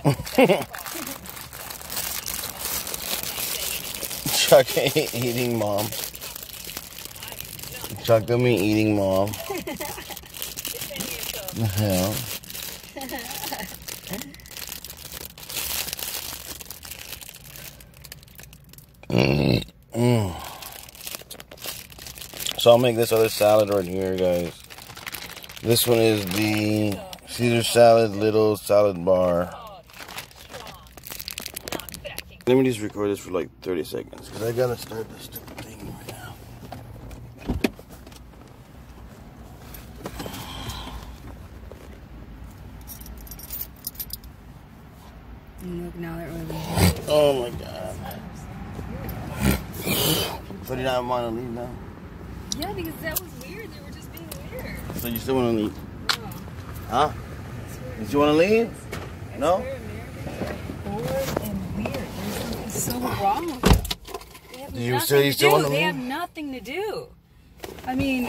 Chuck ain't eating mom. Chuck me eating mom. the hell? Mm. So I'll make this other salad right here, guys. This one is the Caesar salad little salad bar. Let me just record this for like 30 seconds because I gotta start this stupid thing right now. Look, now that we're leaving. Oh my god. So do you not want to leave now? Yeah, because that was weird. They were just being weird. So you still want to leave? No. Huh? Did you want to leave? No? Bored and weird. There's something so wrong with them. They have you nothing still- you to still do. They have nothing to do. I mean,